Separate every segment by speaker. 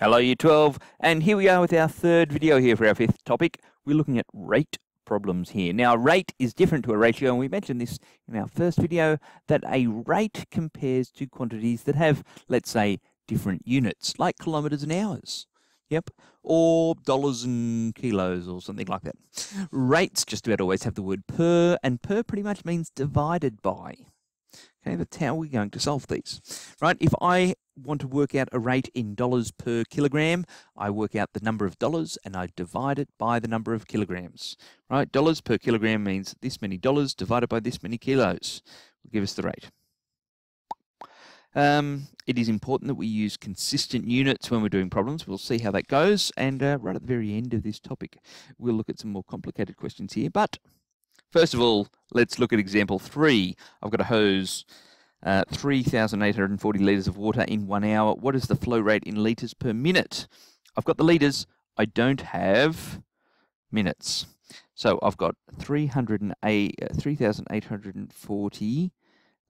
Speaker 1: Hello Year 12 and here we are with our third video here for our fifth topic. We're looking at rate problems here. Now rate is different to a ratio and we mentioned this in our first video that a rate compares to quantities that have let's say different units like kilometres and hours. Yep. Or dollars and kilos or something like that. Rates just about always have the word per and per pretty much means divided by. Okay, that's how we're going to solve these. Right, if I want to work out a rate in dollars per kilogram, I work out the number of dollars and I divide it by the number of kilograms. Right, dollars per kilogram means this many dollars divided by this many kilos will give us the rate. Um, it is important that we use consistent units when we're doing problems. We'll see how that goes. And uh, right at the very end of this topic, we'll look at some more complicated questions here. But First of all, let's look at example three. I've got a hose, uh, 3,840 litres of water in one hour. What is the flow rate in litres per minute? I've got the litres. I don't have minutes. So I've got 3,840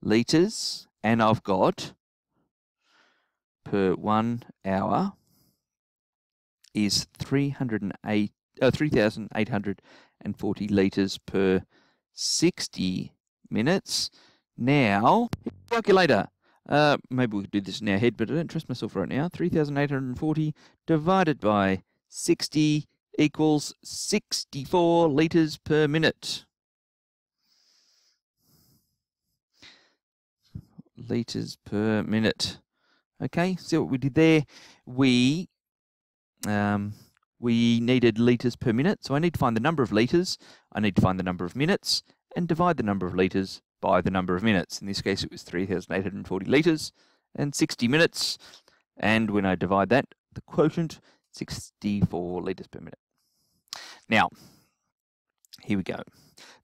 Speaker 1: litres and I've got per one hour is 308, uh, 3,840 litres per 60 minutes. Now, calculator. Uh, maybe we could do this in our head, but I don't trust myself right now. 3,840 divided by 60 equals 64 litres per minute. Litres per minute. Okay, see what we did there? We um, we needed litres per minute. So I need to find the number of litres, I need to find the number of minutes, and divide the number of litres by the number of minutes. In this case, it was 3,840 litres and 60 minutes. And when I divide that, the quotient, 64 litres per minute. Now, here we go.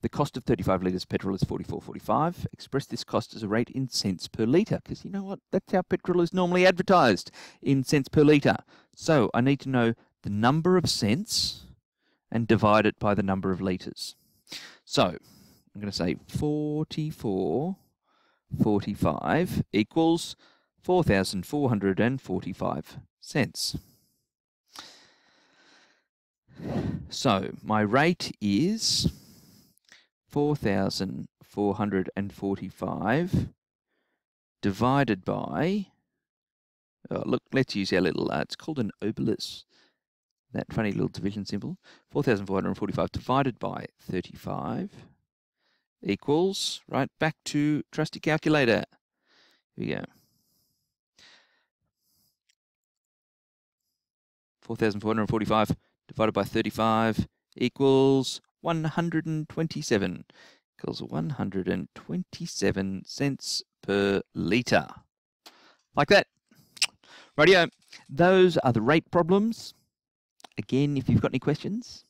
Speaker 1: The cost of 35 litres petrol is 44.45. Express this cost as a rate in cents per litre, because you know what? That's how petrol is normally advertised, in cents per litre. So I need to know the number of cents and divide it by the number of litres. So I'm going to say 44, 45 equals 4,445 cents. So my rate is 4,445 divided by, oh, look, let's use our little, uh, it's called an obelus that funny little division symbol, 4,445 divided by 35 equals, right, back to trusty calculator. Here we go. 4,445 divided by 35 equals 127. Equals 127 cents per litre. Like that. Radio, those are the rate problems. Again, if you've got any questions,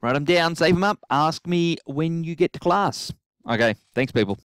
Speaker 1: write them down, save them up, ask me when you get to class. Okay, thanks, people.